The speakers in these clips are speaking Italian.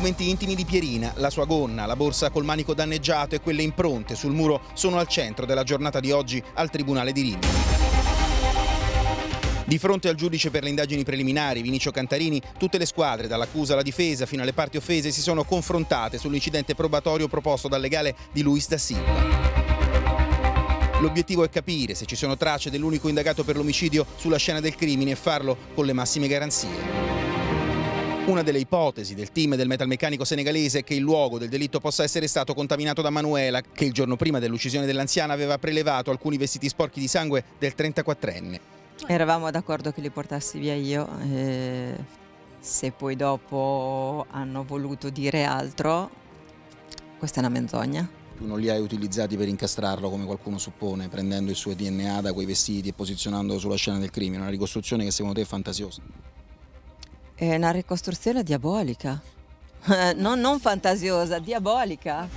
indumenti intimi di Pierina, la sua gonna, la borsa col manico danneggiato e quelle impronte sul muro sono al centro della giornata di oggi al Tribunale di Rimini. Di fronte al giudice per le indagini preliminari, Vinicio Cantarini, tutte le squadre, dall'accusa alla difesa fino alle parti offese, si sono confrontate sull'incidente probatorio proposto dal legale di Luis da Silva. L'obiettivo è capire se ci sono tracce dell'unico indagato per l'omicidio sulla scena del crimine e farlo con le massime garanzie. Una delle ipotesi del team del metalmeccanico senegalese è che il luogo del delitto possa essere stato contaminato da Manuela, che il giorno prima dell'uccisione dell'anziana aveva prelevato alcuni vestiti sporchi di sangue del 34enne. Eravamo d'accordo che li portassi via io, e se poi dopo hanno voluto dire altro, questa è una menzogna tu non li hai utilizzati per incastrarlo come qualcuno suppone, prendendo il suo DNA da quei vestiti e posizionandolo sulla scena del crimine, una ricostruzione che secondo te è fantasiosa? È una ricostruzione diabolica, non, non fantasiosa, diabolica.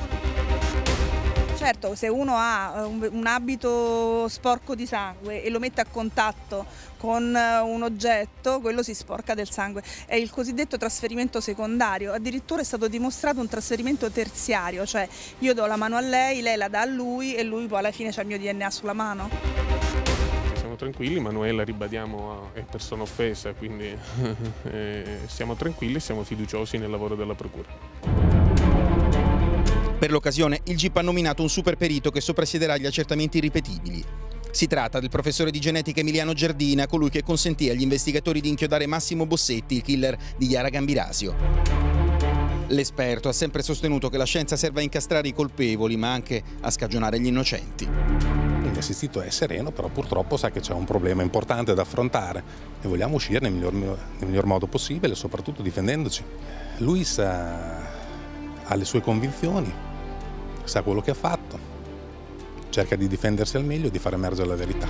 Certo se uno ha eh, un, un, abito sporco di sangue e lo mette a contatto con eh, un oggetto, quello si sporca del sangue. È il cosiddetto trasferimento secondario, addirittura è stato dimostrato un trasferimento terziario, cioè io do la mano a lei, lei la dà a lui e lui poi alla fine c'ha il mio DNA sulla mano siamo tranquilli, Manuela ribadiamo è persona offesa, quindi eh, siamo tranquilli e siamo fiduciosi nel lavoro della Procura. Per l'occasione il GIP ha nominato un super perito che soprassiederà gli accertamenti ripetibili. Si tratta del professore di genetica Emiliano Giardina, colui che consentì agli investigatori di inchiodare Massimo Bossetti, il killer di Chiara Gambirasio. L'esperto ha sempre sostenuto che la scienza serve a incastrare i colpevoli, ma anche a scagionare gli innocenti. L'assistito è sereno, però purtroppo sa che c'è un problema importante da affrontare e vogliamo uscire nel miglior, nel miglior modo possibile, soprattutto difendendoci. Lui sa, ha le sue convinzioni, sa quello che ha fatto, cerca di difendersi al meglio e di far emergere la verità.